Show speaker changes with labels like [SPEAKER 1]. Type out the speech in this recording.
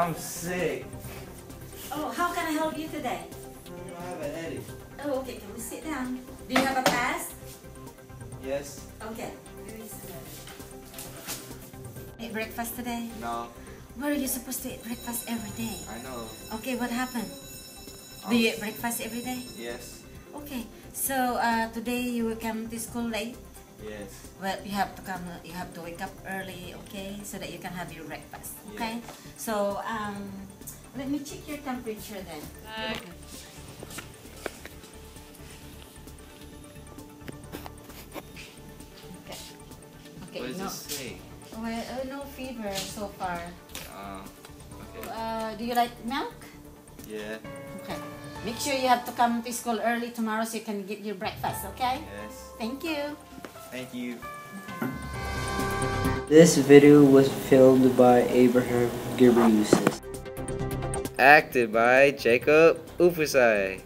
[SPEAKER 1] I'm sick.
[SPEAKER 2] Oh, how can I help you today?
[SPEAKER 1] I have a headache.
[SPEAKER 2] Oh, okay. Can we sit down? Do you have a pass?
[SPEAKER 1] Yes.
[SPEAKER 2] Okay. Eat breakfast today?
[SPEAKER 1] No.
[SPEAKER 2] Where are you supposed to eat breakfast every day?
[SPEAKER 1] I know.
[SPEAKER 2] Okay, what happened? Do
[SPEAKER 1] Um,
[SPEAKER 2] you eat breakfast every day?
[SPEAKER 1] Yes.
[SPEAKER 2] Okay. So uh, today you will come to school late.
[SPEAKER 1] Yes.
[SPEAKER 2] Well, you have to come. You have to wake up early, okay, so that you can have your breakfast. Okay. So um, let me check your temperature then. Okay. Okay.
[SPEAKER 1] What does
[SPEAKER 2] no.
[SPEAKER 1] this say?
[SPEAKER 2] Well, uh, no fever so far.
[SPEAKER 1] Uh, okay.
[SPEAKER 2] Uh, do you like milk?
[SPEAKER 1] Yeah.
[SPEAKER 2] Okay. Make sure you have to come to school early tomorrow so you can get your breakfast. Okay.
[SPEAKER 1] Yes.
[SPEAKER 2] Thank you.
[SPEAKER 1] Thank you.
[SPEAKER 3] This video was filmed by Abraham Ghebreyesus.
[SPEAKER 1] Acted by Jacob Ufusai.